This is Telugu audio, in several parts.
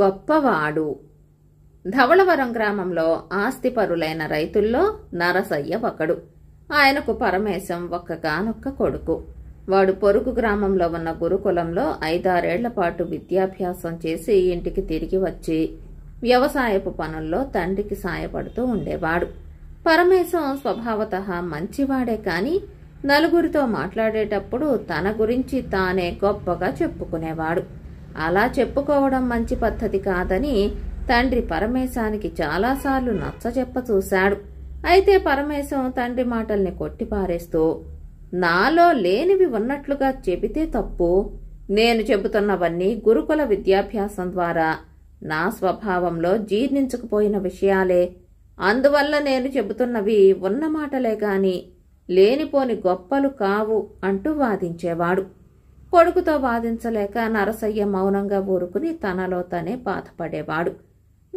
గొప్పవాడు. ధవళవరం గ్రామంలో ఆస్తిపరులైన రైతుల్లో నరసయ్య ఒకడు. ఆయనకు పరమేశం ఒక్కగానొక్క కొడుకు. వాడు పొరుగు గ్రామంలో ఉన్న గురుకులంలో ఐదారేళ్ళ పాటు విద్యాభ్యాసం చేసి ఇంటికి తిరిగి వచ్చి వ్యవసాయపు పనుల్లో తండ్రికి సాయపడుతూ ఉండేవాడు. పరమేశం స్వభావత మంచివాడే కాని నలుగురితో మాట్లాడేటప్పుడు తన గురించి తానే గొప్పగా చెప్పుకునేవాడు. అలా చెప్పుకోవడం మంచి పద్ధతి కాదని తండ్రి పరమేశానికి చాలాసార్లు నచ్చజెప్ప చూశాడు. అయితే పరమేశం తండ్రి మాటల్ని కొట్టిపారేస్తూ నాలో లేనివి ఉన్నట్లుగా చెబితే తప్పు. నేను చెబుతున్నవన్నీ గురుకుల విద్యాభ్యాసం ద్వారా. నా స్వభావంలో జీర్ణించుకుపోయిన విషయాలే. అందువల్ల నేను చెబుతున్నవి ఉన్న మాటలే గాని లేనిపోని గొప్పలు కావు అంటూ వాదించేవాడు. కొడుకుతో వాదించలేక నరసయ్య మౌనంగా ఊరుకుని తనలో తనే బాధపడేవాడు.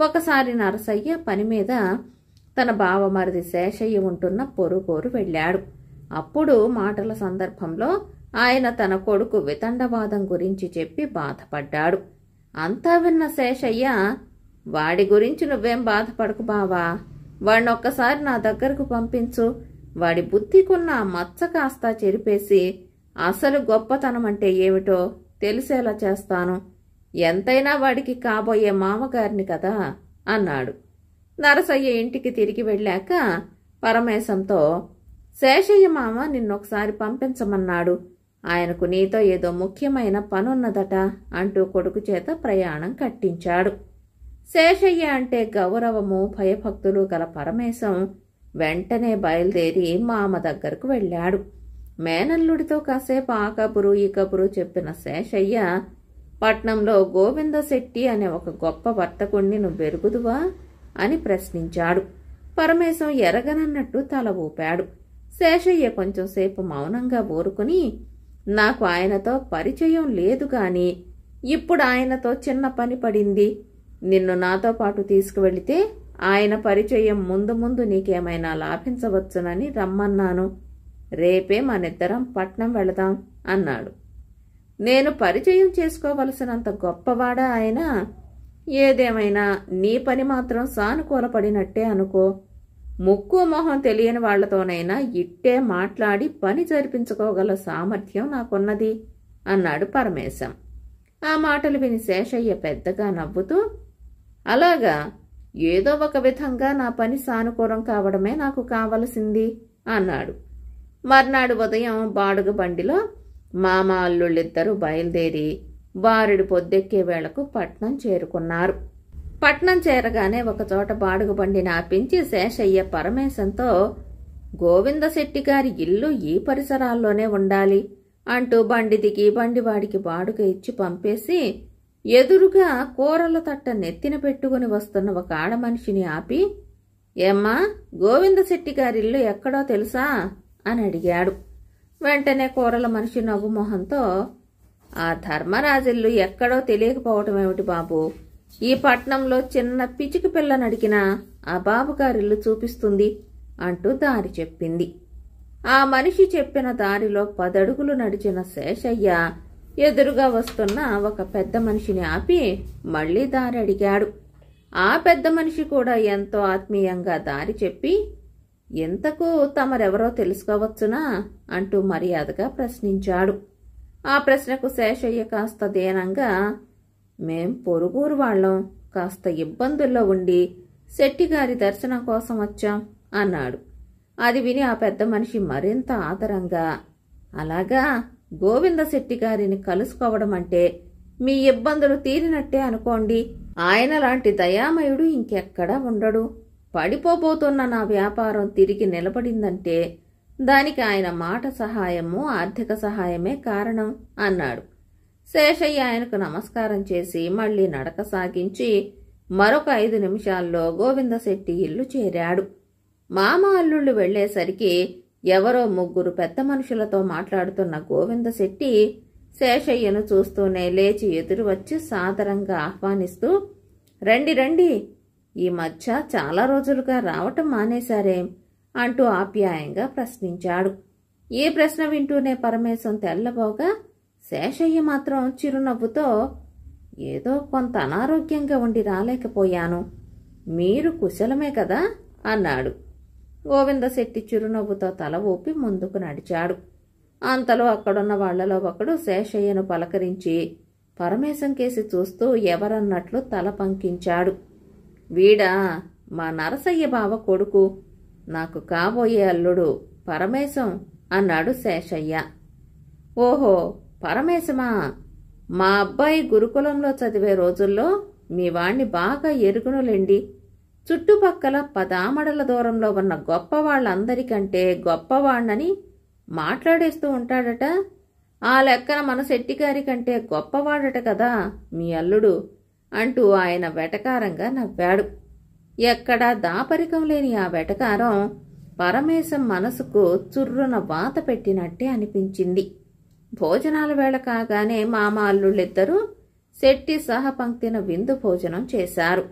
ఒకసారి నరసయ్య పని మీద తన బావమరిది శేషయ్య ఉంటున్న పొరుగోరు వెళ్ళాడు. అప్పుడు మాటల సందర్భంలో ఆయన తన కొడుకు వితండవాదం గురించి చెప్పి బాధపడ్డాడు. అంతా విన్న శేషయ్య వాడి గురించి నువ్వేం బాధపడకు బావా. వాడినొక్కసారి నా దగ్గరకు పంపించు. వాడి బుద్ధికున్న మచ్చ కాస్త చెరిపేసి అసలు గొప్పతనం అంటే ఏమిటో తెలిసేలా చేస్తాను. ఎంతైనా వాడికి కాబోయే మామగారిని కదా అన్నాడు. నరసయ్య ఇంటికి తిరిగి వెళ్ళాక పరమేశంతో శేషయ్య మామ నిన్నొకసారి పంపించమన్నాడు. ఆయనకు నీతో ఏదో ముఖ్యమైన పనున్నదట అంటూ కొడుకు చేత ప్రయాణం కట్టించాడు. శేషయ్య అంటే గౌరవము భయభక్తులు గల పరమేశం వెంటనే బయలుదేరి మామ దగ్గరకు వెళ్ళాడు. మేనల్లుడితో కాసేపు ఆ కబురు ఈ కబురు చెప్పిన శేషయ్య పట్నంలో గోవిందశెట్టి అనే ఒక గొప్ప వర్తకుణ్ణి నువ్వు వెరుగుదువా? అని ప్రశ్నించాడు. పరమేశం ఎరగనన్నట్టు తల ఊపాడు. శేషయ్య కొంచెంసేపు మౌనంగా ఊరుకుని నాకు ఆయనతో పరిచయం లేదు గాని ఇప్పుడు ఆయనతో చిన్న పని పడింది. నిన్ను నాతో పాటు తీసుకువెళితే ఆయన పరిచయం ముందు ముందు నీకేమైనా లాభించవచ్చునని రమ్మన్నాను. రేపే మనిద్దరం పట్నం వెళదాం అన్నాడు. నేను పరిచయం చేసుకోవలసినంత గొప్పవాడా ఆయన? ఏదేమైనా నీ పని మాత్రం సానుకూలపడినట్టే అనుకో. ముక్కు మొహం తెలియని వాళ్ళతోనైనా ఇట్టే మాట్లాడి పని జరిపించుకోగల సామర్థ్యం నాకున్నది అన్నాడు పరమేశం. ఆ మాటలు విని శేషయ్య పెద్దగా నవ్వుతూ అలాగా? ఏదో ఒక విధంగా నా పని సానుకూలం కావడమే నాకు కావలసింది అన్నాడు. మర్నాడు ఉదయం బాడుగ బండిలో మామ అల్లుళ్ళిద్దరూ బయలుదేరి బారుడి పొద్దెక్కే వేళకు పట్నం చేరుకున్నారు. పట్నం చేరగానే ఒకచోట బాడుగ బండిని ఆపించి శేషయ్య పరమేశంతో గోవిందశెట్టి గారి ఇల్లు ఈ పరిసరాల్లోనే ఉండాలి అంటూ బండి దిగి బండివాడికి బాడుగ ఇచ్చి పంపేసి ఎదురుగా కూరల తట్ట నెత్తిన పెట్టుకుని వస్తున్న ఒక ఆడమనిషిని ఆపి ఏమ్మా గోవిందశెట్టి గారిల్లు ఎక్కడో తెలుసా? అని అడిగాడు. వెంటనే కూరల మనిషి నవ్వు మొహంతో ఆ ధర్మరాజిల్లు ఎక్కడో తెలియకపోవటం ఏమిటి బాబు? ఈ పట్నంలో చిన్న పిచికి పిల్లని అడిగినా ఆ బాబుగారిల్లు చూపిస్తుంది అంటూ దారి చెప్పింది. ఆ మనిషి చెప్పిన దారిలో పదడుగులు నడిచిన శేషయ్య ఎదురుగా వస్తున్న ఒక పెద్ద మనిషిని ఆపి మళ్ళీ దారి అడిగాడు. ఆ పెద్ద మనిషి కూడా ఎంతో ఆత్మీయంగా దారి చెప్పి ఇంతకు తమరెవరో తెలుసుకోవచ్చునా? అంటూ మర్యాదగా ప్రశ్నించాడు. ఆ ప్రశ్నకు శేషయ్య కాస్త దీనంగా మేం పొరుగురు వాళ్ళం కాస్త ఇబ్బందుల్లో ఉండి శెట్టిగారి దర్శనం కోసం వచ్చాం అన్నాడు. అది విని ఆ పెద్ద మనిషి మరింత ఆదరంగా అలాగా? గోవింద శెట్టి గారిని కలుసుకోవడం అంటే మీ ఇబ్బందులు తీరినట్టే అనుకోండి. ఆయన లాంటి దయామయుడు ఇంకెక్కడా ఉండడు. పడిపోబోతున్న నా వ్యాపారం తిరిగి నిలబడిందంటే దానికి ఆయన మాట సహాయము ఆర్థిక సహాయమే కారణం అన్నాడు. శేషయ్య ఆయనకు నమస్కారం చేసి మళ్ళీ నడక సాగించి మరొక ఐదు నిమిషాల్లో గోవిందశెట్టి ఇల్లు చేరాడు. మామ అల్లుళ్ళు వెళ్ళేసరికి ఎవరో ముగ్గురు పెద్ద మనుషులతో మాట్లాడుతున్న గోవిందశెట్టి శేషయ్యను చూస్తూనే లేచి ఎదురు వచ్చి సాదరంగా ఆహ్వానిస్తూ రండి రండి ఈ మధ్య చాలా రోజులుగా రావటం మానేశారేం అంటూ ఆప్యాయంగా ప్రశ్నించాడు. ఏ ప్రశ్న వింటూనే పరమేశం తెల్లబోగా శేషయ్య మాత్రం చిరునవ్వుతో ఏదో కొంత అనారోగ్యంగా ఉండి రాలేకపోయాను. మీరు కుశలమే కదా అన్నాడు. గోవిందశెట్టి చిరునవ్వుతో తల ఊపి ముందుకు నడిచాడు. అంతలో అక్కడున్న వాళ్ళలో ఒకడు శేషయ్యను పలకరించి పరమేశం కేసి చూస్తూ ఎవరన్నట్లు తల పంకించాడు. వీడా మా నరసయ్య బావ కొడుకు. నాకు కాబోయే అల్లుడు పరమేశం అన్నాడు శేషయ్య. ఓహో పరమేశమా? మా అబ్బాయి గురుకులంలో చదివే రోజుల్లో మీ వాణ్ణి బాగా ఎరుగునులేండి. చుట్టుపక్కల పదామడల దూరంలో ఉన్న గొప్ప వాళ్ళందరికంటే గొప్పవాణ్ణని మాట్లాడేస్తూ ఉంటాడట. ఆ లెక్కన మన శెట్టిగారి కంటే గొప్పవాడట కదా మీ అల్లుడు. అంటూ ఆయన వెటకారంగా నవ్వాడు. ఎక్కడా దాపరికం లేని ఆ వెటకారం పరమేశం మనసుకు చుర్రున వాత పెట్టినట్టే అనిపించింది. భోజనాల వేళ కాగానే మామ అల్లుళ్ళిద్దరూ శెట్టి సహపంక్తిన విందు భోజనం చేశారు.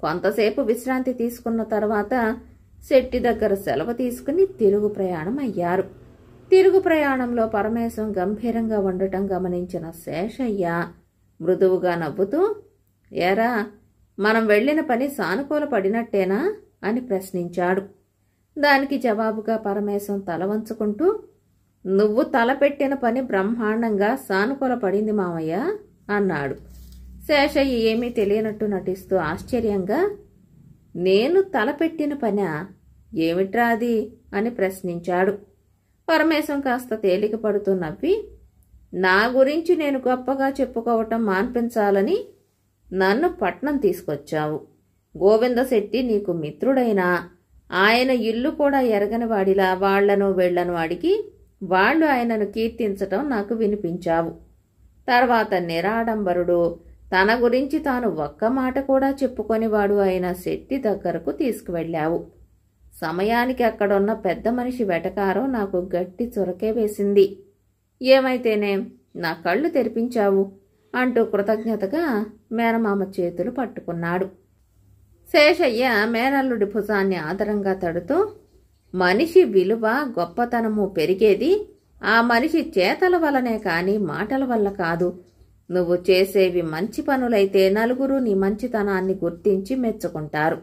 కొంతసేపు విశ్రాంతి తీసుకున్న తర్వాత శెట్టి దగ్గర సెలవు తీసుకుని తిరుగు ప్రయాణం అయ్యారు. తిరుగు ప్రయాణంలో పరమేశం గంభీరంగా ఉండటం గమనించిన శేషయ్య మృదువుగా నవ్వుతూ ఏరా మనం వెళ్ళిన పని సానుకూల పడినట్టేనా? అని ప్రశ్నించాడు. దానికి జవాబుగా పరమేశం తల వంచుకుంటూ నువ్వు తలపెట్టిన పని బ్రహ్మాండంగా సానుకూల పడింది మామయ్య అన్నాడు. శేషయ్య ఏమీ తెలియనట్టు నటిస్తూ ఆశ్చర్యంగా నేను తలపెట్టిన పనా? ఏమిట్రా అది? అని ప్రశ్నించాడు. పరమేశం కాస్త తేలిక పడుతూ నవ్వి నా గురించి నేను గొప్పగా చెప్పుకోవటం మాన్పించాలని నన్ను పట్నం తీసుకొచ్చావు. గోవిందశెట్టి నీకు మిత్రుడైనా. ఆయన ఇల్లు కూడా ఎరగని వాడిలా వాళ్ళను వెళ్ళను అడిగి వాళ్ళు ఆయనను కీర్తించటం నాకు వినిపించావు. తర్వాత నిరాడంబరుడు తన గురించి తాను ఒక్క మాట కూడా చెప్పుకొనివాడు అయిన శెట్టి దగ్గరకు తీసుకువెళ్ళావు. సమయానికి అక్కడున్న పెద్ద మనిషి వెటకారం నాకు గట్టి చొరకే వేసింది. ఏమైతేనేం నా కళ్ళు తెరిపించావు? అంటూ కృతజ్ఞతగా మేనమామ చేతులు పట్టుకున్నాడు. శేషయ్య మేనల్లుడి భుజాన్ని ఆదరంగా తడుతూ మనిషి విలువ గొప్పతనము పెరిగేది ఆ మనిషి చేతల వల్లనే కాని మాటల వల్ల కాదు. నువ్వు చేసేవి మంచి పనులైతే నలుగురు నీ మంచితనాన్ని గుర్తించి మెచ్చుకుంటారు.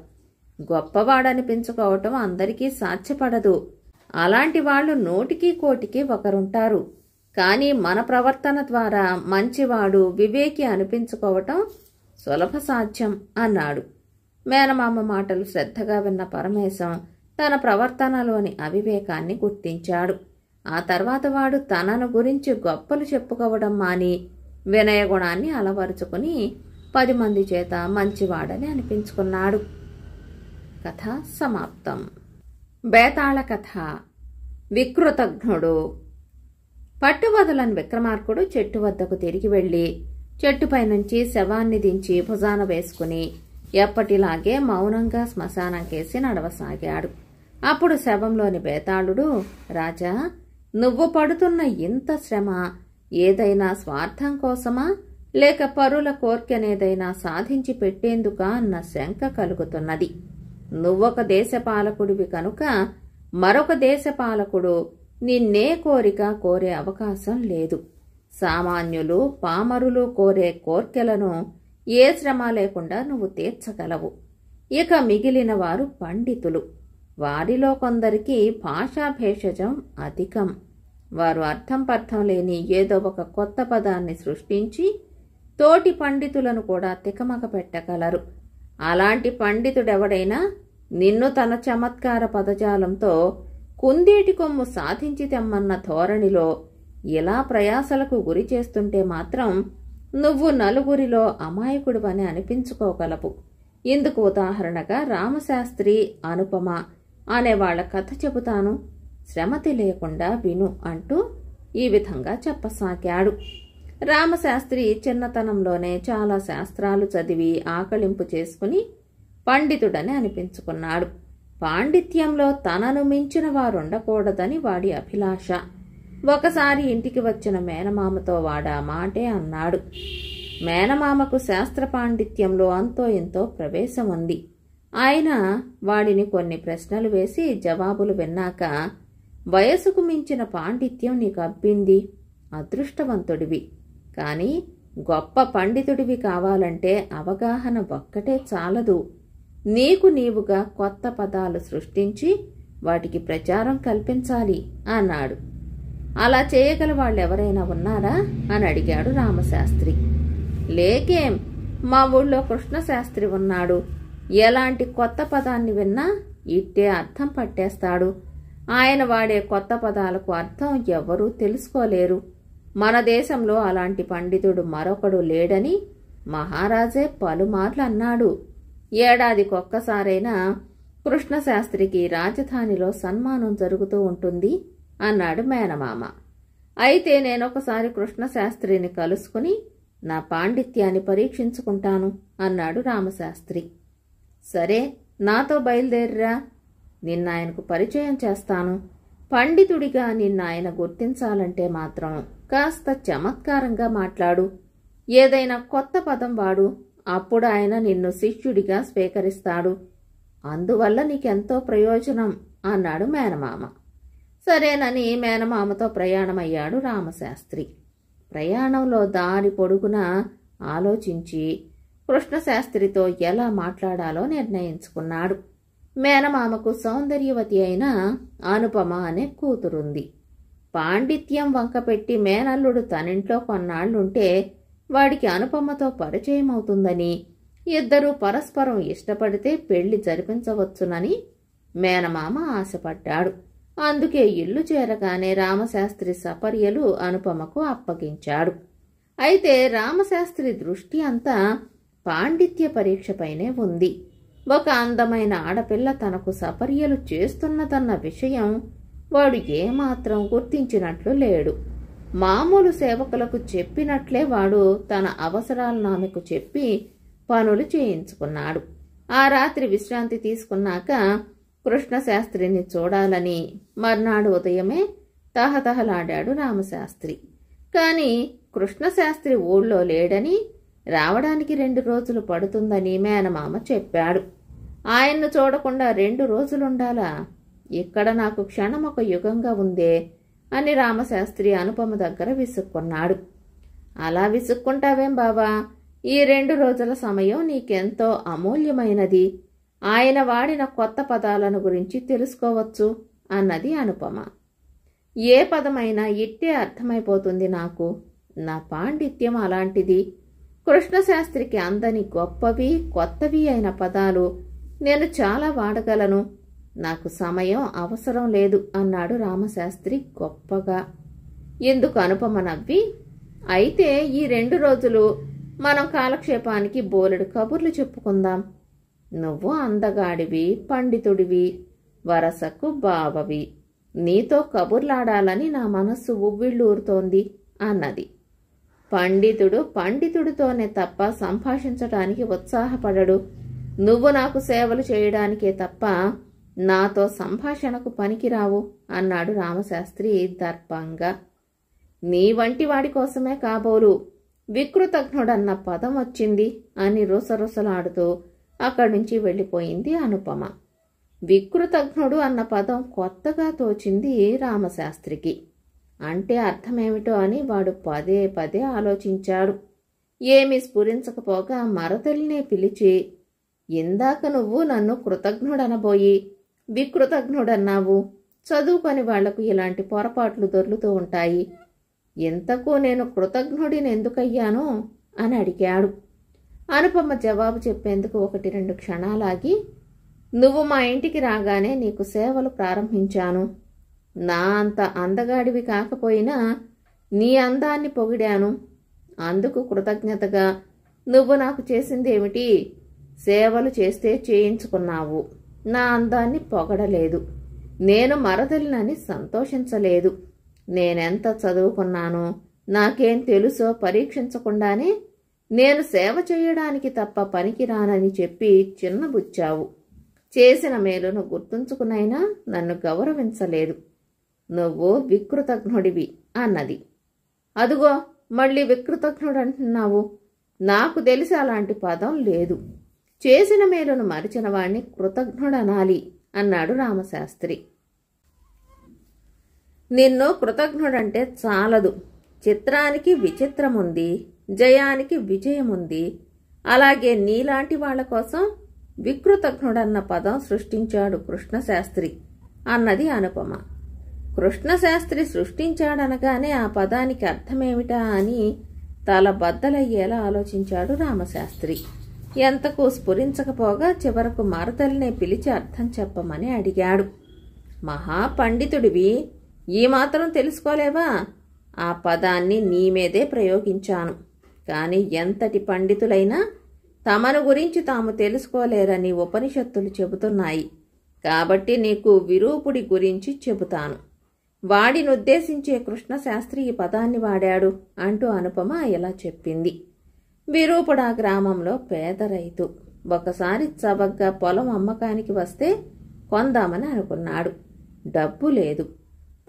గొప్పవాడనిపించుకోవటం అందరికీ సాధ్యపడదు. అలాంటి వాళ్ళు నోటికి కోటికి ఒకరుంటారు. కానీ మన ప్రవర్తన ద్వారా మంచివాడు వివేకి అనిపించుకోవటం సులభ సాధ్యం అన్నాడు. మేనమామ మాటలు శ్రద్ధగా విన్న పరమేశం తన ప్రవర్తనలోని అవివేకాన్ని గుర్తించాడు. ఆ తర్వాత వాడు తనను గురించి గొప్పలు చెప్పుకోవడం మాని వినయగుణాన్ని అలవరుచుకుని పది మంది చేత మంచివాడని అనిపించుకున్నాడు. కథ సమాప్తం. బేతాళ కథ. వికృతఘ్నుడు పట్టువదలని విక్రమార్కుడు చెట్టు వద్దకు తిరిగి వెళ్ళి చెట్టుపై నుంచి శవాన్ని దించి భుజాన వేసుకుని ఎప్పటిలాగే మౌనంగా శ్మశానంకేసి నడవసాగాడు. అప్పుడు శవంలోని బేతాళుడు రాజా నువ్వు పడుతున్న ఇంత శ్రమ ఏదైనా స్వార్థం కోసమా? లేక పరుల కోర్కెనేదైనా సాధించి పెట్టేందుకా అన్న శంక కలుగుతున్నది. నువ్వొక దేశపాలకుడివి కనుక మరొక దేశపాలకుడు నిన్నే కోరిక కోరే అవకాశం లేదు. సామాన్యులు పామరులు కోరే కోర్కెలను ఏ శ్రమ లేకుండా నువ్వు తీర్చగలవు. ఇక మిగిలిన వారు పండితులు. వారిలో కొందరికి భాషా భేషజం అధికం. వారు అర్థం పర్థం లేని ఏదో ఒక కొత్త పదాన్ని సృష్టించి తోటి పండితులను కూడా తికమక పెట్టగలరు. అలాంటి పండితుడెవడైనా నిన్ను తన చమత్కార పదజాలంతో కుందేటి కొమ్ము సాధించి తెమ్మన్న ధోరణిలో ఇలా ప్రయాసలకు గురి చేస్తుంటే మాత్రం నువ్వు నలుగురిలో అమాయకుడివని అనిపించుకోగలవు. ఇందుకు ఉదాహరణగా రామశాస్త్రి అనుపమ అనే వాళ్ళ కథ చెబుతాను. శ్రమ తెలియకుండా విను అంటూ ఈ విధంగా చెప్పసాగాడు. రామశాస్త్రి చిన్నతనంలోనే చాలా శాస్త్రాలు చదివి ఆకలింపు చేసుకుని పండితుడని అనిపించుకున్నాడు. పాండిత్యంలో తనను మించిన వారుండకూడదని వాడి అభిలాష. ఒకసారి ఇంటికి వచ్చిన మేనమామతో వాడా మాటే అన్నాడు. మేనమామకు శాస్త్ర పాండిత్యంలో అంతో ఎంతో ప్రవేశం ఉంది ఆయన వాడిని కొన్ని ప్రశ్నలు వేసి జవాబులు విన్నాక వయసుకు మించిన పాండిత్యం నీకు అబ్బింది అదృష్టవంతుడివి. కానీ గొప్ప పండితుడివి కావాలంటే అవగాహన ఒక్కటే చాలదు. నీకు నీవుగా కొత్త పదాలు సృష్టించి వాటికి ప్రచారం కల్పించాలి అన్నాడు. అలా చేయగల వాళ్ళెవరైనా ఉన్నారా? అని అడిగాడు రామశాస్త్రి. లేకేం? మా ఊళ్ళో కృష్ణశాస్త్రి ఉన్నాడు. ఎలాంటి కొత్త పదాన్ని విన్నా ఇట్టే అర్థం పట్టేస్తాడు. ఆయన వాడే కొత్త పదాలకు అర్థం ఎవ్వరూ తెలుసుకోలేరు. మన దేశంలో అలాంటి పండితుడు మరొకడు లేడని మహారాజే పలుమార్లు అన్నాడు. ఏడాదికొక్కసారైనా కృష్ణశాస్త్రికి రాజధానిలో సన్మానం జరుగుతూ ఉంటుంది అన్నాడు మేనమామ. అయితే నేనొకసారి కృష్ణశాస్త్రిని కలుసుకుని నా పాండిత్యాన్ని పరీక్షించుకుంటాను అన్నాడు రామశాస్త్రి. సరే నాతో బయలుదేరిరా. నిన్న ఆయనకు పరిచయం చేస్తాను. పండితుడిగా నిన్న ఆయన గుర్తించాలంటే మాత్రం కాస్త చమత్కారంగా మాట్లాడు. ఏదైనా కొత్త పదం వాడు. అప్పుడు ఆయన నిన్ను శిష్యుడిగా స్వీకరిస్తాడు. అందువల్ల నీకెంతో ప్రయోజనం అన్నాడు మేనమామ. సరేనని మేనమామతో ప్రయాణమయ్యాడు రామశాస్త్రి. ప్రయాణంలో దారి పొడుగున ఆలోచించి కృష్ణశాస్త్రితో ఎలా మాట్లాడాలో నిర్ణయించుకున్నాడు. మేనమామకు సౌందర్యవతి అయిన అనుపమ అనే కూతురుంది. పాండిత్యం వంకపెట్టి మేనల్లుడు తనింట్లో కొన్నాళ్ళుంటే వాడికి అనుపమతో పరిచయం అవుతుందని ఇద్దరూ పరస్పరం ఇష్టపడితే పెళ్ళి జరిపించవచ్చునని మేనమామ ఆశపడ్డాడు. అందుకే ఇల్లు చేరగానే రామశాస్త్రి సపర్యలు అనుపమకు అప్పగించాడు. అయితే రామశాస్త్రి దృష్టి అంతా పాండిత్య పరీక్షపైనే ఉంది. ఒక అందమైన ఆడపిల్ల తనకు సపర్యలు చేస్తున్నదన్న విషయం వాడు ఏమాత్రం గుర్తించినట్లు లేడు. మామూలు సేవకులకు చెప్పినట్లే వాడు తన అవసరాలను ఆమెకు చెప్పి పనులు చేయించుకున్నాడు. ఆ రాత్రి విశ్రాంతి తీసుకున్నాక కృష్ణశాస్త్రిని చూడాలని మర్నాడు ఉదయమే తహతహలాడాడు రామశాస్త్రి. కాని కృష్ణశాస్త్రి ఊళ్ళో లేడని రావడానికి రెండు రోజులు పడుతుందని మేనమామ చెప్పాడు. ఆయన్ను చూడకుండా రెండు రోజులుండాలా? ఇక్కడ నాకు క్షణం ఒక యుగంగా ఉందే. అని రామశాస్త్రి అనుపమ దగ్గర విసుక్కున్నాడు. అలా విసుక్కుంటావేం బావా? ఈ రెండు రోజుల సమయం నీకెంతో అమూల్యమైనది. ఆయన వాడిన కొత్త పదాలను గురించి తెలుసుకోవచ్చు అన్నది అనుపమ. ఏ పదమైనా ఇట్టే అర్థమైపోతుంది నాకు. నా పాండిత్యం అలాంటిది. కృష్ణశాస్త్రికి అందని గొప్పవి కొత్తవి అయిన పదాలు నేను చాలా వాడగలను. నాకు సమయం అవసరం లేదు అన్నాడు రామశాస్త్రి గొప్పగా. ఎందుకు అనుపమ నవ్వి? అయితే ఈ రెండు రోజులు మనం కాలక్షేపానికి బోలెడు కబుర్లు చెప్పుకుందాం. నువ్వు అందగాడివి పండితుడివి వరసకు బావవి. నీతో కబుర్లాడాలని నా మనస్సు ఉవ్విళ్ళూరుతోంది అన్నది. పండితుడు పండితుడితోనే తప్ప సంభాషించటానికి ఉత్సాహపడడు. నువ్వు నాకు సేవలు చేయడానికే తప్ప నాతో సంభాషణకు పనికిరావు అన్నాడు రామశాస్త్రి దర్పంగా నీ వంటి వాడి కోసమే కాబోలు. వికృతజ్ఞుడన్న పదం వచ్చింది అని రుసరుసలాడుతూ అక్కడి నుంచి వెళ్ళిపోయింది అనుపమ. వికృతజ్ఞుడు అన్న పదం కొత్తగా తోచింది రామశాస్త్రికి. అంటే అర్థమేమిటో అని వాడు పదే పదే ఆలోచించాడు. ఏమీ స్ఫురించకపోగా మరతల్నే పిలిచి ఇందాక నువ్వు నన్ను కృతజ్ఞుడనబోయి వికృతజ్ఞుడన్నావు చదువుకొని వాళ్ళకు ఇలాంటి పొరపాట్లు దొర్లుతూ ఉంటాయి. ఎంతకు నేను కృతజ్ఞుడిని ఎందుకయ్యానో అని అడిగాడు. అనుపమ జవాబు చెప్పేందుకు ఒకటి రెండు క్షణాలాగి నువ్వు మా ఇంటికి రాగానే నీకు సేవలు ప్రారంభించాను. నా అంత అందగాడివి కాకపోయినా నీ అందాన్ని పొగిడాను. అందుకు కృతజ్ఞతగా నువ్వు నాకు చేసిందేమిటి? సేవలు చేస్తే చేయించుకున్నావు. నా అందాన్ని పొగడలేదు. నేను మరదలినని సంతోషించలేదు. నేనెంత చదువుకున్నానో నాకేం తెలుసో పరీక్షించకుండానే నేను సేవ చేయడానికి తప్ప పనికిరానని చెప్పి చిన్నబుచ్చావు. చేసిన మేలును గుర్తుంచుకునైనా నన్ను గౌరవించలేదు. నువ్వు వికృతజ్ఞుడివి అన్నది. అదుగో మళ్ళీ వికృతజ్ఞుడంటున్నావు. నాకు తెలిసి అలాంటి పదం లేదు. చేసిన మేలును మరిచిన వాణ్ణి కృతజ్ఞుడనాలి అన్నాడు రామశాస్త్రి. నిన్ను కృతజ్ఞుడంటే చాలదు. చిత్రానికి విచిత్రముంది జయానికి విజయముంది. అలాగే నీలాంటి వాళ్ళ కోసం వికృతజ్ఞుడన్న పదం సృష్టించాడు కృష్ణశాస్త్రి అన్నది అనుపమ. కృష్ణశాస్త్రి సృష్టించాడనగానే ఆ పదానికి అర్థమేమిటా అని తల బద్దలయ్యేలా ఆలోచించాడు రామశాస్త్రి. ఎంతకు స్ఫురించకపోగా చివరకు మారుతల్నే పిలిచి అర్థం చెప్పమని అడిగాడు. మహాపండితుడివి ఈ మాత్రం తెలుసుకోలేవా? ఆ పదాన్ని నీ మీదే ప్రయోగించాను. కాని ఎంతటి పండితులైనా తమను గురించి తాము తెలుసుకోలేరని ఉపనిషత్తులు చెబుతున్నాయి. కాబట్టి నీకు విరూపుడి గురించి చెబుతాను. వాడినుద్దేశించే కృష్ణశాస్త్రి ఈ పదాన్ని వాడాడు అంటూ అనుపమ ఇలా చెప్పింది. విరూపుడా గ్రామంలో పేద రైతు. ఒకసారి చవగ్గా పొలం అమ్మకానికి వస్తే కొందామని అనుకున్నాడు. డబ్బు లేదు.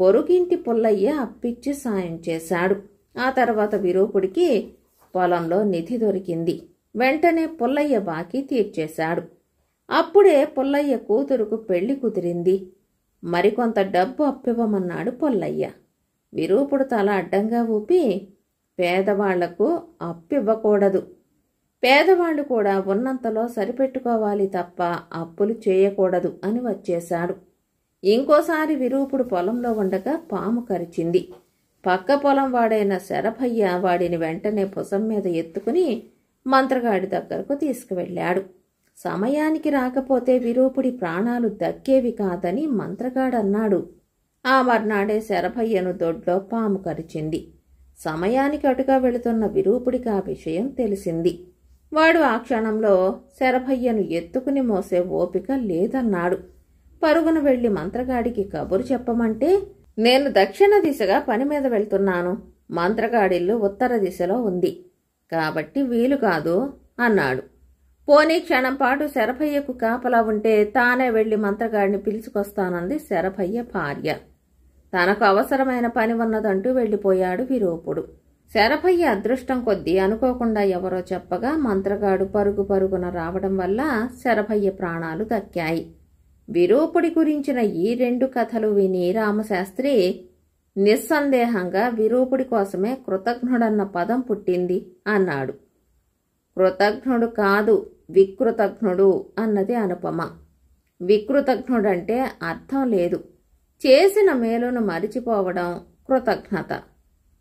పొరుగింటి పుల్లయ్య అప్పిచ్చి సాయం చేశాడు. ఆ తర్వాత విరూపుడికి పొలంలో నిధి దొరికింది. వెంటనే పుల్లయ్య బాకీ తీర్చేశాడు. అప్పుడే పుల్లయ్య కూతురుకు పెళ్ళి కుదిరింది. మరికొంత డబ్బు అప్పివ్వమన్నాడు పుల్లయ్య. విరూపుడు తల అడ్డంగా ఊపి పేదవాళ్ళకు అప్పివ్వకూడదు. పేదవాళ్ళు కూడా ఉన్నంతలో సరిపెట్టుకోవాలి తప్ప అప్పులు చేయకూడదు అని వచ్చేశాడు. ఇంకోసారి విరూపుడు పొలంలో ఉండగా పాము కరిచింది. పక్క పొలం వాడైన శరభయ్య వాడిని వెంటనే పొసం మీద ఎత్తుకుని మంత్రగాడి దగ్గరకు తీసుకువెళ్ళాడు. సమయానికి రాకపోతే విరూపుడి ప్రాణాలు దక్కేవి కాదని మంత్రగాడన్నాడు. ఆ మర్నాడే శరభయ్యను దొడ్లో పాము కరిచింది. సమయానికి అటుగా వెళుతున్న విరూపుడికి ఆ విషయం తెలిసింది. వాడు ఆ క్షణంలో శరభయ్యను ఎత్తుకుని మోసే ఓపిక లేదన్నాడు. పరుగున వెళ్ళి మంత్రగాడికి కబురు చెప్పమంటే నేను దక్షిణ దిశగా పని మీద వెళ్తున్నాను. మంత్రగాడిల్లు ఉత్తర దిశలో ఉంది. కాబట్టి వీలు కాదు అన్నాడు. పోనీ క్షణం పాటు శరభయ్యకు కాపలా ఉంటే తానే వెళ్ళి మంత్రగాడిని పిలుచుకొస్తానంది శరభయ్య భార్య. తనకు అవసరమైన పని ఉన్నదంటూ వెళ్ళిపోయాడు విరూపుడు. శరభయ్య అదృష్టం కొద్దీ అనుకోకుండా ఎవరో చెప్పగా మంత్రగాడు పరుగు పరుగున రావడం వల్ల శరభయ్య ప్రాణాలు దక్కాయి. విరూపుడి గురించిన ఈ రెండు కథలు విని రామశాస్త్రి నిస్సందేహంగా విరూపుడి కోసమే కృతజ్ఞుడన్న పదం పుట్టింది అన్నాడు. కృతజ్ఞుడు కాదు వికృతజ్ఞుడు అన్నది అనుపమ. వికృతజ్ఞుడంటే అర్థం లేదు. చేసిన మేలును మరిచిపోవడం కృతజ్ఞత.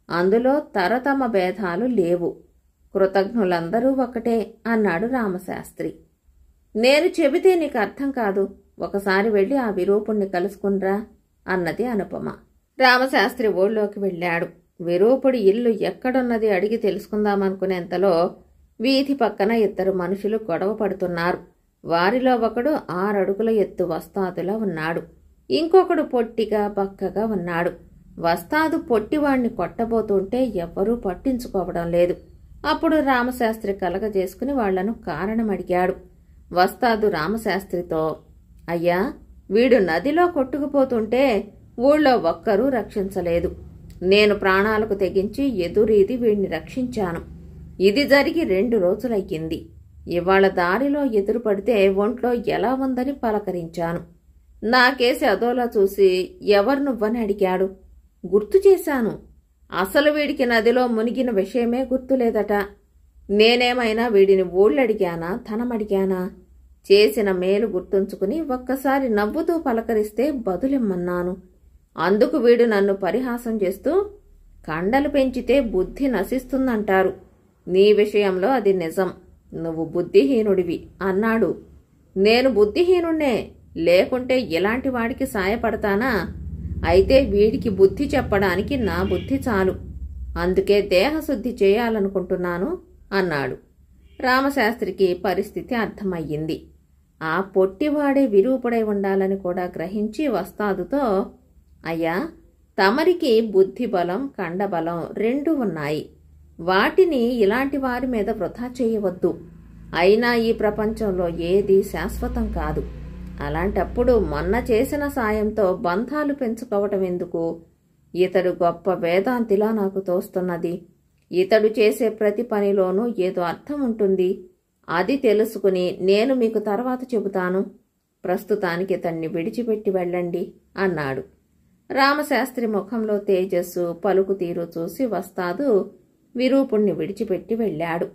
అందులో తరతమ భేదాలు లేవు. కృతజ్ఞులందరూ ఒకటే అన్నాడు రామశాస్త్రి. నేను చెబితే నీకు అర్థం కాదు. ఒకసారి వెళ్ళి ఆ విరూపుణ్ణి కలుసుకునిరా అన్నది అనుపమ. రామశాస్త్రి ఊళ్ళోకి వెళ్ళాడు. విరూపుడి ఇల్లు ఎక్కడున్నది అడిగి తెలుసుకుందామనుకునేంతలో వీధి పక్కన ఇద్దరు మనుషులు గొడవ పడుతున్నారు. వారిలో ఒకడు ఆరడుగుల ఎత్తు వస్తాదులా ఉన్నాడు. ఇంకొకడు పొట్టిగా బక్కగా ఉన్నాడు. వస్తాదు పొట్టివాణ్ణి కొట్టబోతుంటే ఎవ్వరూ పట్టించుకోవడం లేదు. అప్పుడు రామశాస్త్రి కలగజేసుకుని వాళ్ళను కారణం అడిగాడు వస్తాదు రామశాస్త్రితో అయ్యా వీడు నదిలో కొట్టుకుపోతుంటే ఊళ్ళో ఒక్కరూ రక్షించలేదు. నేను ప్రాణాలకు తెగించి ఎదురీది వీడిని రక్షించాను. ఇది జరిగి రెండు రోజులయ్యింది. ఇవాళ దారిలో ఎదురుపడితే ఒంట్లో ఎలా ఉందని పలకరించాను. నాకేసి అదోలా చూసి ఎవరు నువ్వని అడిగాడు? గుర్తు చేశాను. అసలు వీడికి నదిలో మునిగిన విషయమే గుర్తులేదట. నేనేమైనా వీడిని ఊళ్ళడిగానా ధనమడిగానా చేసిన మేలు గుర్తుంచుకుని ఒక్కసారి నవ్వుతూ పలకరిస్తే బదులిమ్మన్నాను. అందుకు వీడు నన్ను పరిహాసం చేస్తూ కండలు పెంచితే బుద్ధి నశిస్తుందంటారు. నీ విషయంలో అది నిజం. నువ్వు బుద్ధిహీనుడివి అన్నాడు. నేను బుద్ధిహీనుణ్ణే. లేకుంటే ఇలాంటి వాడికి సాయపడతానా? అయితే వీడికి బుద్ధి చెప్పడానికి నా బుద్ధి చాలు. అందుకే దేహశుద్ధి చేయాలనుకుంటున్నాను అన్నాడు. రామశాస్త్రికి పరిస్థితి అర్థమయ్యింది. ఆ పొట్టివాడే విరూపుడై ఉండాలని కూడా గ్రహించి వస్తాదుతో అయ్యా తమరికి బుద్ధిబలం కండబలం రెండు ఉన్నాయి. వాటిని ఇలాంటి వారి మీద వృధా చేయవద్దు. అయినా ఈ ప్రపంచంలో ఏది శాశ్వతం కాదు. అలాంటప్పుడు మొన్న చేసిన సాయంతో బంధాలు పెంచుకోవటం ఎందుకు? ఇతడు గొప్ప వేదాంతిలా నాకు తోస్తున్నది. ఇతడు చేసే ప్రతి పనిలోనూ ఏదో అర్థం ఉంటుంది. అది తెలుసుకుని నేను మీకు తర్వాత చెబుతాను. ప్రస్తుతానికి ఇతన్ని విడిచిపెట్టి వెళ్ళండి అన్నాడు. రామశాస్త్రి ముఖంలో తేజస్సు పలుకు తీరు చూసి వస్తాదు. విరూపుణ్ణి విడిచిపెట్టి వెళ్ళాడు.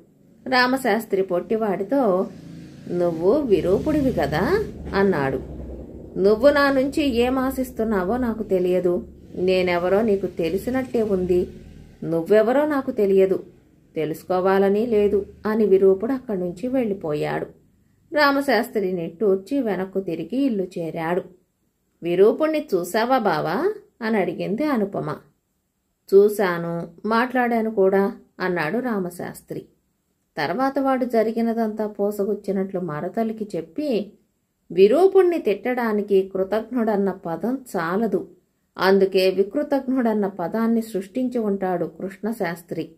రామశాస్త్రి పొట్టివాడితో నువ్వు విరూపుడివి కదా? అన్నాడు. నువ్వు నా నుంచి ఏం ఆశిస్తున్నావో నాకు తెలియదు. నేనెవరో నీకు తెలిసినట్టే ఉంది. నువ్వెవరో నాకు తెలియదు. తెలుసుకోవాలని లేదు అని విరూపుడు అక్కడి నుంచి వెళ్ళిపోయాడు. రామశాస్త్రి నిట్టూర్చి వెనక్కు తిరిగి ఇల్లు చేరాడు. విరూపుణ్ణి చూసావా బావా? అని అడిగింది అనుపమ. చూశాను మాట్లాడాను కూడా అన్నాడు రామశాస్త్రి. తర్వాత వాడు జరిగినదంతా పోసగుచ్చినట్లు మరతలికి చెప్పి విరూపుణ్ణి తిట్టడానికి కృతజ్ఞుడన్న పదం చాలదు. అందుకే వికృతజ్ఞుడన్న పదాన్ని సృష్టించి ఉంటాడు కృష్ణశాస్త్రి.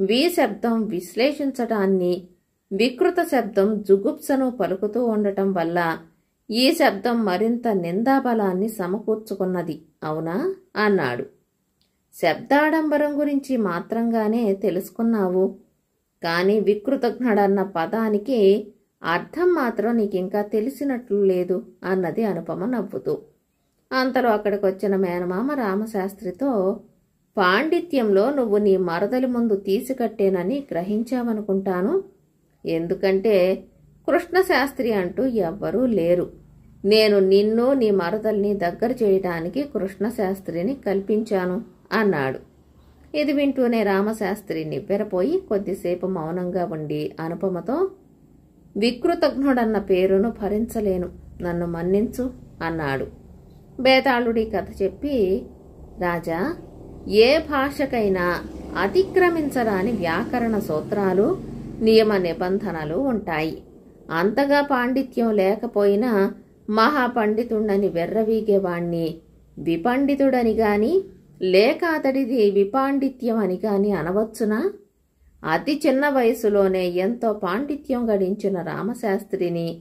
వి శబ్దం విశ్లేషించటాన్ని వికృత శబ్దం జుగుప్సను పలుకుతూ ఉండటం వల్ల ఈ శబ్దం మరింత నిందాబలాన్ని సమకూర్చుకున్నది. అవునా? అన్నాడు. శబ్దాడంబరం గురించి మాత్రంగానే తెలుసుకున్నావు. కానీ వికృతజ్ఞుడన్న పదానికి అర్థం మాత్రం నీకింకా తెలిసినట్లు లేదు అన్నది అనుపమ నవ్వుతూ. అంతలో అక్కడికి వచ్చిన మేనమామ రామశాస్త్రితో పాండిత్యంలో నువ్వు నీ మరదలి ముందు తీసికట్టేనని గ్రహించావనుకుంటాను. ఎందుకంటే కృష్ణశాస్త్రి అంటూ ఎవ్వరూ లేరు. నేను నిన్ను నీ మరదల్ని దగ్గర చేయటానికి కృష్ణశాస్త్రిని కల్పించాను అన్నాడు. ఇది వింటూనే రామశాస్త్రి నివ్వెరపోయి కొద్దిసేపు మౌనంగా ఉండి అనుపమతో వికృతజ్ఞుడన్న పేరును భరించలేను నన్ను మన్నించు అన్నాడు. బేతాళుడి కథ చెప్పి రాజా ఏ భాషకైనా అతిక్రమించరాని వ్యాకరణ సూత్రాలు నియమ నిబంధనలు ఉంటాయి. అంతగా పాండిత్యం లేకపోయినా మహాపండితుడని వెర్రవీగేవాణ్ణి విపండితుడని గాని లేక అతడిది విపాండిత్యం అని కానీ అనవచ్చునా? అతి చిన్న వయసులోనే ఎంతో పాండిత్యం గడించిన రామశాస్త్రిని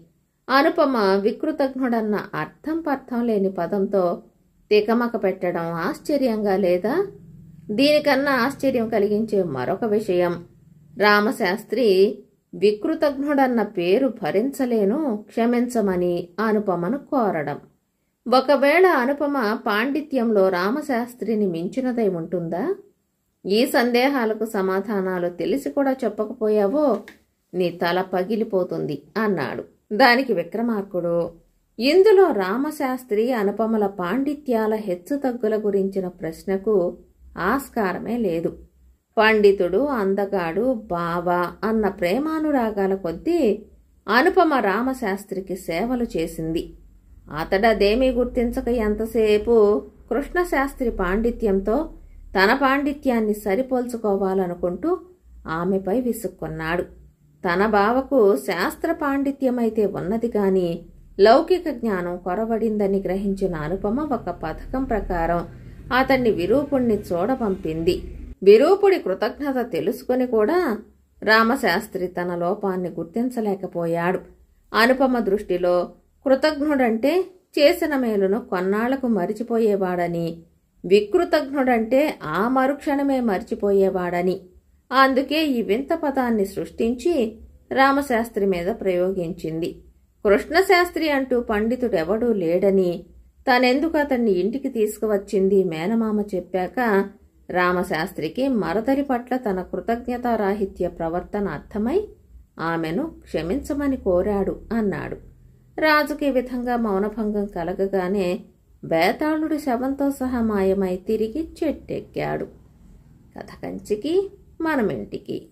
అనుపమ వికృతజ్ఞుడన్న అర్థం పర్థం లేని పదంతో తికమక పెట్టడం ఆశ్చర్యంగా లేదా? దీనికన్నా ఆశ్చర్యం కలిగించే మరొక విషయం. రామశాస్త్రి వికృతజ్ఞుడన్న పేరు భరించలేను క్షమించమని అనుపమను కోరడం. ఒకవేళ అనుపమ పాండిత్యంలో రామశాస్త్రిని మించినదై ఉంటుందా? ఈ సందేహాలకు సమాధానాలు తెలిసి కూడా చెప్పకపోయావో? నీ తల పగిలిపోతుంది అన్నాడు. దానికి విక్రమార్కుడు ఇందులో రామశాస్త్రి అనుపమల పాండిత్యాల హెచ్చుతగ్గుల గురించిన ప్రశ్నకు ఆస్కారమే లేదు. పండితుడు అందగాడు బావ అన్న ప్రేమానురాగాల కొద్దీ అనుపమ రామశాస్త్రికి సేవలు చేసింది. అతడదేమీ గుర్తించక ఎంతసేపు కృష్ణశాస్త్రి పాండిత్యంతో తన పాండిత్యాన్ని సరిపోల్చుకోవాలనుకుంటూ ఆమెపై విసుక్కున్నాడు. తన బావకు శాస్త్ర పాండిత్యమైతే ఉన్నది కానీ లౌకిక జ్ఞానం కొరవడిందని గ్రహించిన అనుపమ ఒక పథకం ప్రకారం అతన్ని విరూపుణ్ణి చూడపంపింది. విరూపుడి కృతజ్ఞత తెలుసుకుని కూడా రామశాస్త్రి తన లోపాన్ని గుర్తించలేకపోయాడు. అనుపమ దృష్టిలో కృతజ్ఞుడంటే చేసిన మేలును కొన్నాళ్ళకు మరిచిపోయేవాడని. వికృతజ్ఞుడంటే ఆ మరుక్షణమే మరిచిపోయేవాడని. అందుకే ఈ వింత పదాన్ని సృష్టించి రామశాస్త్రి మీద ప్రయోగించింది. కృష్ణశాస్త్రి అంటూ పండితుడెవడూ లేడని. తనెందుకు అతన్ని ఇంటికి తీసుకువచ్చింది మేనమామ చెప్పాక రామశాస్త్రికి మరదలి పట్ల తన కృతజ్ఞతారాహిత్య ప్రవర్తన అర్థమై ఆమెను క్షమించమని కోరాడు అన్నాడు. రాజుకి ఈ విధంగా మౌనభంగం కలగగానే బేతాళుడు శవంతో సహా మాయమై తిరిగి చెట్టెక్కాడు. కథ కంచికి మనమింటికి.